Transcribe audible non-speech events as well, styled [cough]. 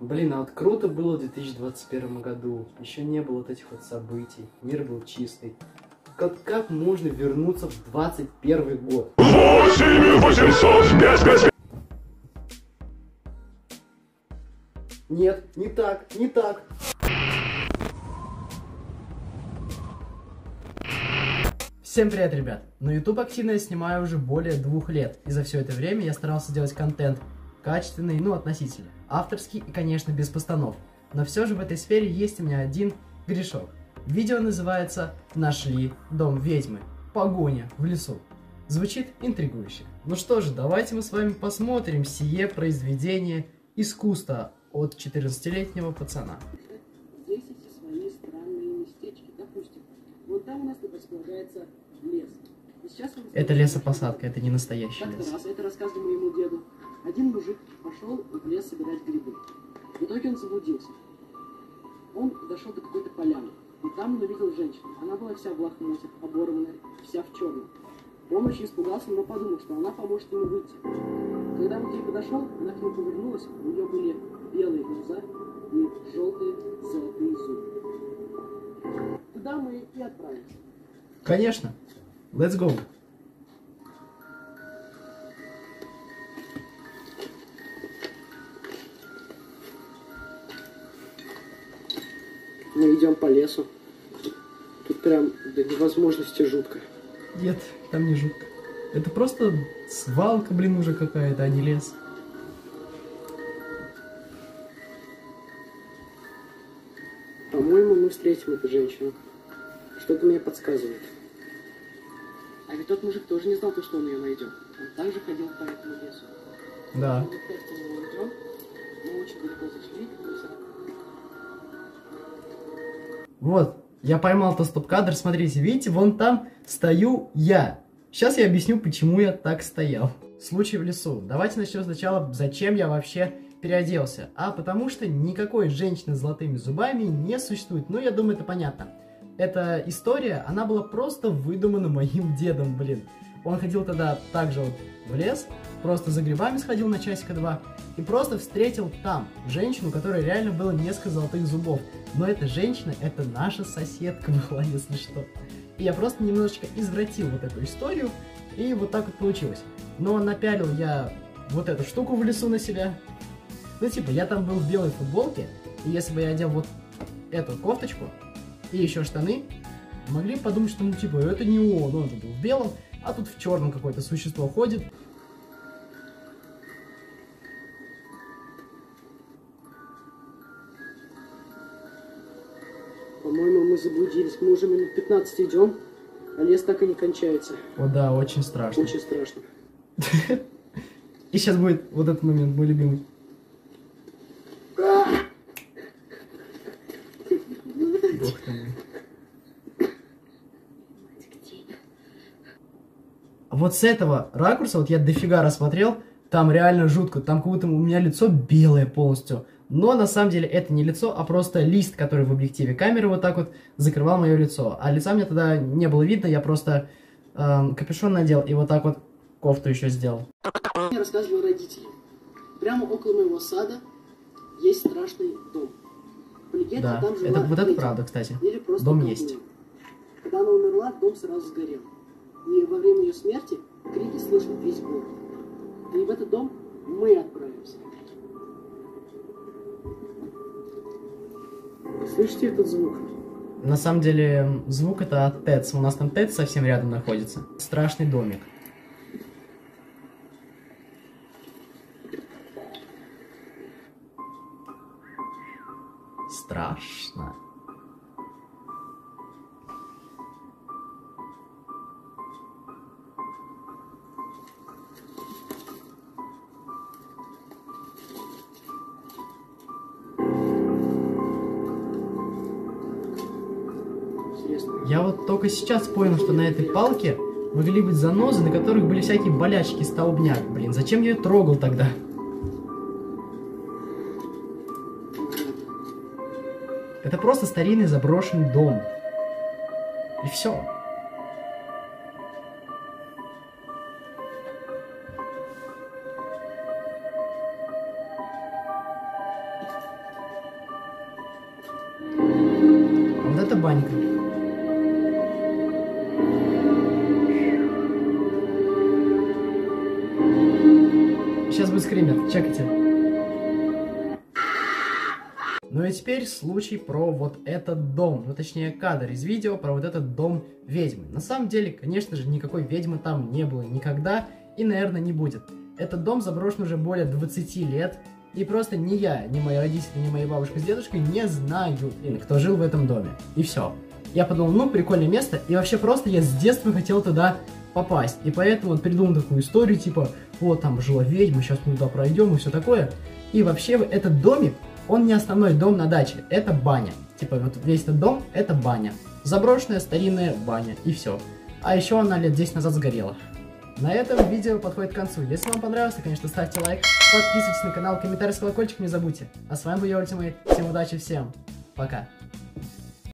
Блин, а вот круто было в 2021 году. Еще не было вот этих вот событий. Мир был чистый. Как, как можно вернуться в 21 год? 8 800 5 5 Нет, не так, не так. Всем привет, ребят! На YouTube активно я снимаю уже более двух лет, и за все это время я старался делать контент качественный, ну, относительно, авторский и, конечно, без постанов. Но все же в этой сфере есть у меня один грешок. Видео называется «Нашли дом ведьмы. Погоня в лесу». Звучит интригующе. Ну что же, давайте мы с вами посмотрим сие произведение искусства от 14-летнего пацана. Здесь эти свои странные местечки. Допустим, вот там у нас располагается лес. Это лесопосадка, это не настоящий лес. раз, это рассказывал моему деду, один мужик пошел в лес собирать грибы. В итоге он заблудился. Он дошел до какой-то поляны. И там он увидел женщину. Она была вся в лохмотьях, оборванная, вся в черном. Он очень испугался, но подумал, что она поможет ему выйти. Когда он к ней подошел, она к нему повернулась, у нее были белые глаза и желтые золотые зубы. Туда мы и отправились. Конечно. Let's go. Мы идем по лесу. Тут прям до невозможности жутко. Нет, там не жутко. Это просто свалка, блин, уже какая-то, а не лес. По-моему, мы встретим эту женщину. Что-то мне подсказывает. А ведь тот мужик тоже не знал, то, что он ее найдет. Он также ходил по этому лесу. Да. Мы очень далеко зашли. и. Вот, я поймал то стоп-кадр, смотрите, видите, вон там стою я. Сейчас я объясню, почему я так стоял. Случай в лесу. Давайте начнем сначала, зачем я вообще переоделся. А потому что никакой женщины с золотыми зубами не существует. Ну, я думаю, это понятно. Эта история, она была просто выдумана моим дедом, блин. Он ходил тогда также вот в лес, просто за грибами сходил на часика два, и просто встретил там женщину, которой реально было несколько золотых зубов. Но эта женщина, это наша соседка [laughs] была, если что. И я просто немножечко извратил вот эту историю, и вот так вот получилось. Но напялил я вот эту штуку в лесу на себя. Ну, типа, я там был в белой футболке, и если бы я одел вот эту кофточку и еще штаны, могли подумать, что, ну, типа, это не он, он же был в белом, а тут в черном какое-то существо ходит. По-моему, мы заблудились. Мы уже минут 15 идем, а лес так и не кончается. О да, очень страшно. Очень страшно. [laughs] И сейчас будет вот этот момент, мой любимый. Вот с этого ракурса, вот я дофига рассмотрел, там реально жутко, там как будто у меня лицо белое полностью. Но на самом деле это не лицо, а просто лист, который в объективе камеры вот так вот закрывал мое лицо. А лица мне тогда не было видно, я просто эм, капюшон надел и вот так вот кофту еще сделал. Мне рассказывали родители. Прямо около моего сада есть страшный дом. По легенде, Да, там жила это, вот это правда, кстати. Или просто Дом есть. Когда она умерла, дом сразу сгорел. И во время ее смерти крики слышен весь город. И в этот дом мы отправимся. Слышите этот звук? На самом деле, звук это от ТЭЦ. У нас там ТЭЦ совсем рядом находится. Страшный домик. Страшно. Я вот только сейчас понял, что на этой палке могли быть занозы, на которых были всякие болячки, столбняк. Блин, зачем я ее трогал тогда? Это просто старинный заброшенный дом. И все. Вот это банька. Сейчас будет скример, чекайте. Ну и теперь случай про вот этот дом, ну точнее кадр из видео про вот этот дом ведьмы. На самом деле, конечно же, никакой ведьмы там не было никогда и, наверное, не будет. Этот дом заброшен уже более 20 лет, и просто ни я, ни мои родители, ни моя бабушка с дедушкой не знают, кто жил в этом доме. И все. Я подумал, ну, прикольное место, и вообще просто я с детства хотел туда попасть. И поэтому вот придумал такую историю, типа, вот там жила ведьма, сейчас мы туда пройдем и все такое. И вообще этот домик, он не основной дом на даче, это баня. Типа вот весь этот дом это баня. Заброшенная старинная баня и все. А еще она лет 10 назад сгорела. На этом видео подходит к концу. Если вам понравилось, то, конечно, ставьте лайк, подписывайтесь на канал, комментарий с колокольчиком не забудьте. А с вами был я, Ультимейт. Всем удачи, всем пока.